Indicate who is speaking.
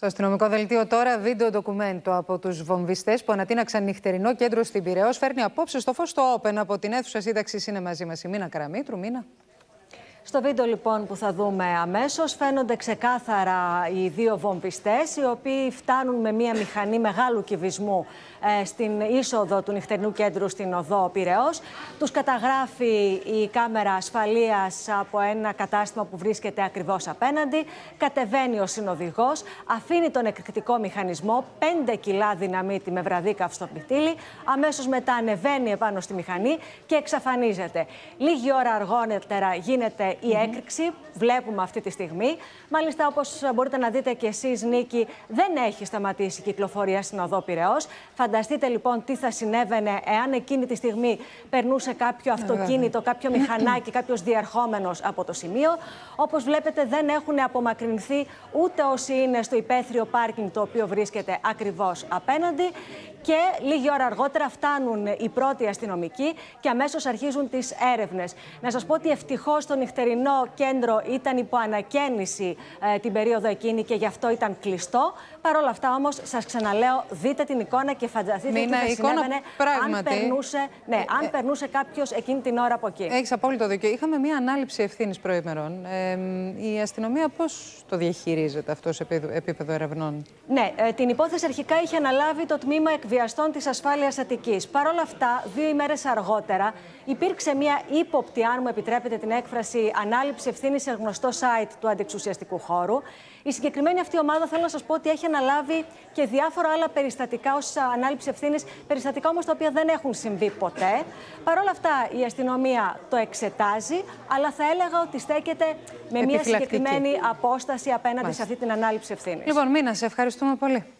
Speaker 1: Στο αστυνομικό δελτίο τώρα, βίντεο ντοκουμέντο από τους βομβιστές που ανατείναξαν νυχτερινό κέντρο στην Πυραιό. Φέρνει απόψε στο φως το Open από την αίθουσα σύνταξης. Είναι μαζί μας η Μίνα Καραμίτρου. Μίνα.
Speaker 2: Στο βίντεο λοιπόν που θα δούμε αμέσως φαίνονται ξεκάθαρα οι δύο βομβιστές οι οποίοι φτάνουν με μία μηχανή μεγάλου κυβισμού ε, στην είσοδο του νυχτερινού κέντρου στην οδό Πυραιός. Τους καταγράφει η κάμερα ασφαλείας από ένα κατάστημα που βρίσκεται ακριβώς απέναντι. Κατεβαίνει ο συνοδηγός, αφήνει τον εκρηκτικό μηχανισμό, 5 κιλά δυναμίτη με βραδύ καυστοπιτήλι. Αμέσως μετά ανεβαίνει επάνω στη μηχανή και εξαφανίζεται. Λίγη ώρα αργότερα γίνεται η έκρηξη. Βλέπουμε αυτή τη στιγμή. Μάλιστα, όπως μπορείτε να δείτε και εσείς, Νίκη, δεν έχει σταματήσει η κυκλοφορία στην οδό Πυραιό. Φανταστείτε λοιπόν τι θα συνέβαινε εάν εκείνη τη στιγμή περνούσε κάποιο αυτοκίνητο, κάποιο μηχανάκι, κάποιος διαρχόμενο από το σημείο. Όπως βλέπετε, δεν έχουν απομακρυνθεί ούτε όσοι είναι στο υπαίθριο πάρκινγκ το οποίο βρίσκεται ακριβώς απέναντι. Και λίγη ώρα αργότερα φτάνουν οι πρώτοι αστυνομικοί και αμέσως αρχίζουν τις έρευνες. Να σας πω ότι ευτυχώς το νυχτερινό κέντρο ήταν υπό ανακαίνιση ε, την περίοδο εκείνη και γι' αυτό ήταν κλειστό. Παρ' όλα αυτά όμως, σας ξαναλέω, δείτε την εικόνα και φανταστείτε τι θα συνέβαινε αν περνούσε, ναι, αν ε, περνούσε κάποιος εκείνη την ώρα από εκεί.
Speaker 1: Έχεις απόλυτο δίκιο. Είχαμε μία ανάληψη ευθύνης προήμερων. Ε, η αστυνομία πώς το διαχειρίζεται αυτό σε επίπεδο ερευνών;
Speaker 2: Ναι, ε, την υπόθεση αρχικά είχε αναλάβει το τμήμα εκβιαστών της ασφάλειας Αττικής. Παρ' όλα αυτά, δύο ημέρες αργότερα υπήρξε μία ύποπτη, αν μου επιτρέπετε την έκφραση, ανάληψη ευθύνη σε γνωστό site του αντιεξουσιαστικού χώρου. Η συγκεκριμένη αυτή ομάδα θέλω να σας πω ότι έχει αναλάβει και διάφορα άλλα περιστατικά ως ανάληψη ευθύνης, περιστατικά όμως τα οποία δεν έχουν συμβεί ποτέ. Παρ' όλα αυτά η αστυνομία το εξετάζει, αλλά θα έλεγα ότι στέκεται με μια συγκεκριμένη απόσταση απέναντι σε αυτή την ανάληψη ευθύνης.
Speaker 1: Λοιπόν, Μίνα, σε ευχαριστούμε πολύ.